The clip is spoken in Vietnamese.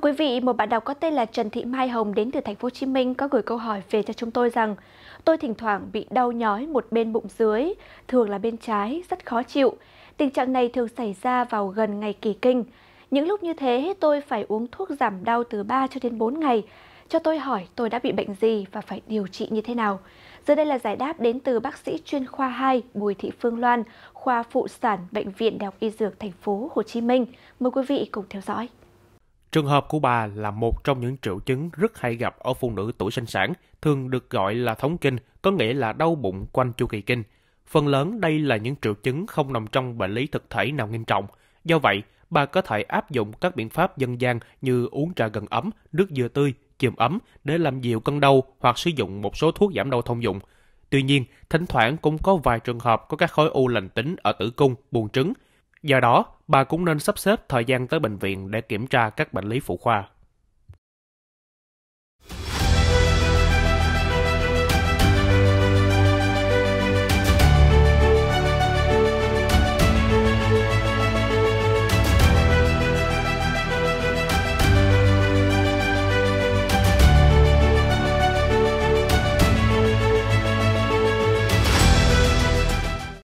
Quý vị, một bạn đọc có tên là Trần Thị Mai Hồng đến từ thành phố Hồ Chí Minh có gửi câu hỏi về cho chúng tôi rằng tôi thỉnh thoảng bị đau nhói một bên bụng dưới, thường là bên trái, rất khó chịu. Tình trạng này thường xảy ra vào gần ngày kỳ kinh. Những lúc như thế tôi phải uống thuốc giảm đau từ 3 cho đến 4 ngày. Cho tôi hỏi tôi đã bị bệnh gì và phải điều trị như thế nào. Dưới đây là giải đáp đến từ bác sĩ chuyên khoa 2 Bùi Thị Phương Loan, khoa phụ sản Bệnh viện Đại học Y Dược thành phố Hồ Chí Minh. Mời quý vị cùng theo dõi. Trường hợp của bà là một trong những triệu chứng rất hay gặp ở phụ nữ tuổi sinh sản, thường được gọi là thống kinh, có nghĩa là đau bụng quanh chu kỳ kinh. Phần lớn đây là những triệu chứng không nằm trong bệnh lý thực thể nào nghiêm trọng. Do vậy, bà có thể áp dụng các biện pháp dân gian như uống trà gần ấm, nước dừa tươi, chườm ấm để làm dịu cơn đau hoặc sử dụng một số thuốc giảm đau thông dụng. Tuy nhiên, thỉnh thoảng cũng có vài trường hợp có các khối u lành tính ở tử cung, buồng trứng. Do đó, bà cũng nên sắp xếp thời gian tới bệnh viện để kiểm tra các bệnh lý phụ khoa.